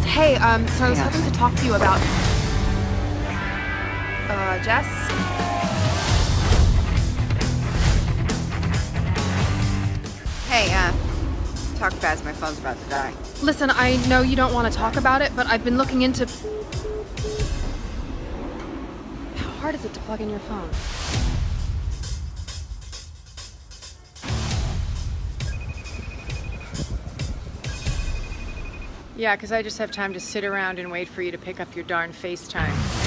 Hey, um, so I was Yeah. hoping to talk to you about. Uh, Jess? Hey, uh, talk fast. My phone's about to die. Listen, I know you don't want to talk about it, but I've been looking into. How hard is it to plug in your phone? Yeah, because I just have time to sit around and wait for you to pick up your darn FaceTime.